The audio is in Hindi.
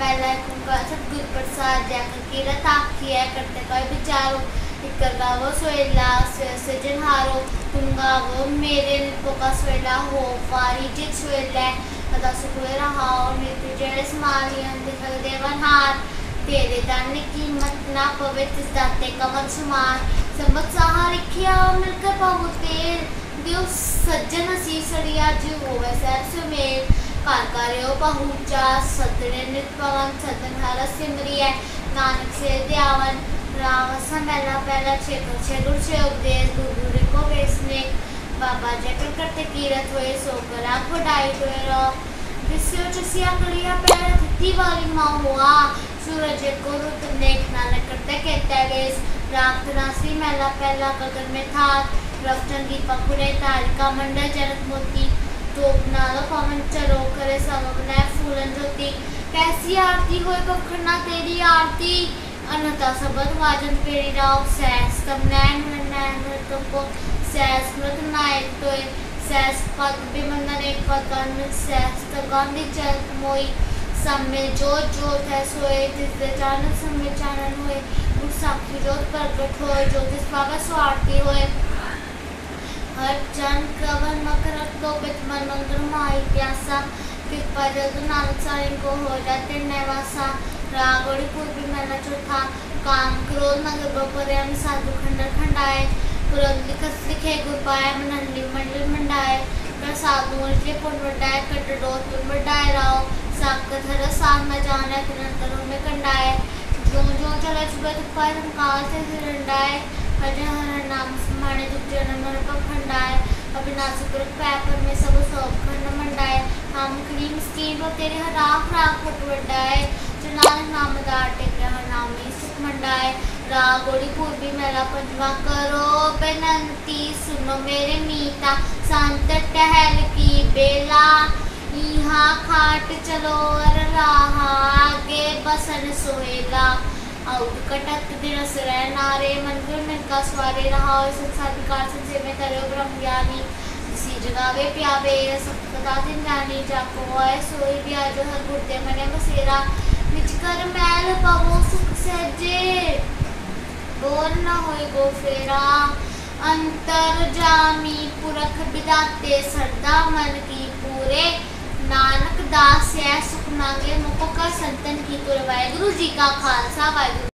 बेल प्रसाद जाकर कीरत आप किया करते कोई विचारो कर गावो सोयला सजन हारो, तुम गावो मेरे लिपो का सोयला हो फारिज सोयला अदा सुखवे रहा, और मेरे जड़े समानी अंधर देवन हार तेरे दान की मत ना पवित्र दाते कमल सुमार संबत सहार किया मिलकर पाओ तेल। दियो सज्जन हसी सड़िया जी हो वैसे मेल कारकार्यो सतने नृत पवन सतन हर सिमरी है नानक से दयावन राम पहला पहला छेकर छेदुर से उपदेश दूर दूर को बेसने बाबा जटल करते कीरत हुए सोकर आँख बढ़ाई हुए रो जिससे उचसिया कलिया पैर थी वाली माँ हुआ सूरज को रुत देखना न करते कहते वेस रात राशि मेला पहला गगन में था। रफ्तन की तारिका मंडल जनक मोती तो अपना पवन ज्योति कैसी आरती हो कखना तेरी आरती। अनता सबद वाजन, पेरी राव, सैस तम नैन नैन तुमको। सैस मृत नायक तो सैस पद विमंदन एक पद कर्ण सैस तो गांधी चल मोई। सब में जो जो है सोए। जिससे चानन सम्मिल चानन हुए। गुस्साखी जोत प्रकट होए। ज्योतिष बाबा आरती होए। हर जन कवन मकर दो बिच मन मंगल माई प्यासा। पिपरद नालसाई इनको हो जाते, नेवासा, रागोडी, पूर्वी मेला चौथा काम क्रोध नगर बपोरे आम्ही साधू खंडर क्रोध लिखत लिखे खेगुरपाय मनल्ली मंडल मंडाय, प्रसाद मुरली पुनवडाय कटडोत बढ़ाए राव साकर धर साम में जाने जाना किनंतर में कंडाए जो जो चला चुबे तो पर काल से रंडाय हर नाम समाने दुख जन्म पर खंडाए अभिनाश पर पैपर में सब तेरे हर राख राख फट वड्डाए चनाल नाम दा टेके हर नामी सुख मंडाए राग ओड़ी पूर्वी मेला पंजवा करो, बेनंती सुनो मेरे मीता संत टहल की बेला, यहाँ खाट चलो अर राहा आगे बसन सोएला और कटक दिन सुरह नारे मन का स्वारे रहा और संसार विकार से में करो ब्रह्म ज्ञानी सीजना वे बता दिन ज्ञानी जाको आए, सोई ब्याज हर गुरते मने बसेरा। विच कर मैल पवो सुख सजे बोल न होई गो फेरा। अंतर जामी पुरख बिदाते, सरदा मन की पूरे। नानक दास है, सुख मांगे मुख कर संतन की पुर। वाहेगुरु जी का खालसा, वाहेगुरु